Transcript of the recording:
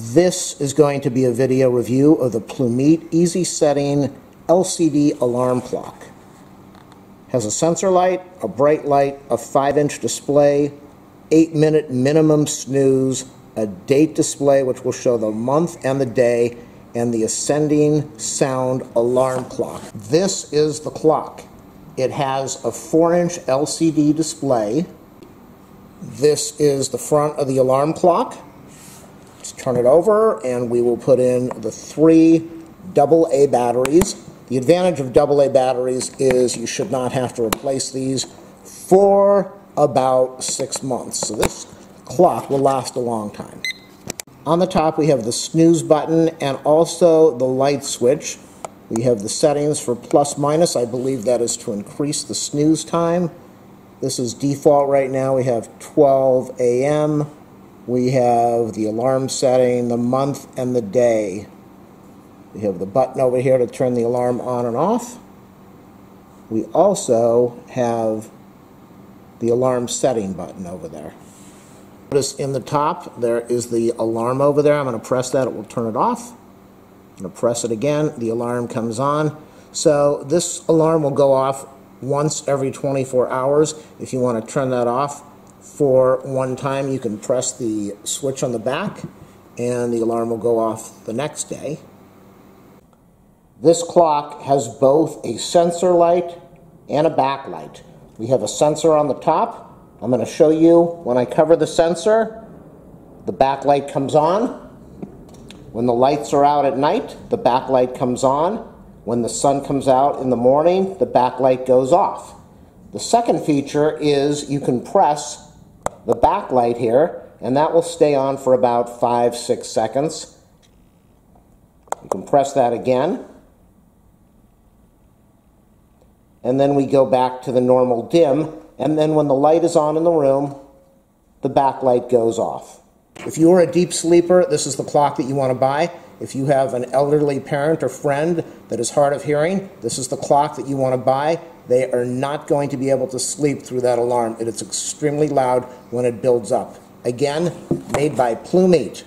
This is going to be a video review of the Plumeet Easy Setting LCD alarm clock. Has a sensor light, a bright light, a 5-inch display, 8-minute minimum snooze, a date display which will show the month and the day, and the ascending sound alarm clock. This is the clock. It has a 4-inch LCD display. This is the front of the alarm clock. Turn it over and we will put in the three AA batteries. The advantage of AA batteries is you should not have to replace these for about six months. So this clock will last a long time. On the top we have the snooze button and also the light switch. We have the settings for plus minus. I believe that is to increase the snooze time. This is default right now. We have 12 a.m we have the alarm setting, the month, and the day. We have the button over here to turn the alarm on and off. We also have the alarm setting button over there. Notice in the top there is the alarm over there. I'm going to press that, it will turn it off. I'm going to press it again, the alarm comes on. So this alarm will go off once every 24 hours. If you want to turn that off, for one time, you can press the switch on the back and the alarm will go off the next day. This clock has both a sensor light and a backlight. We have a sensor on the top. I'm going to show you when I cover the sensor, the backlight comes on. When the lights are out at night, the backlight comes on. When the sun comes out in the morning, the backlight goes off. The second feature is you can press the backlight here, and that will stay on for about five, six seconds. You can press that again. And then we go back to the normal dim, and then when the light is on in the room, the backlight goes off. If you are a deep sleeper, this is the clock that you want to buy. If you have an elderly parent or friend that is hard of hearing, this is the clock that you want to buy. They are not going to be able to sleep through that alarm. It is extremely loud when it builds up. Again, made by Plumeet.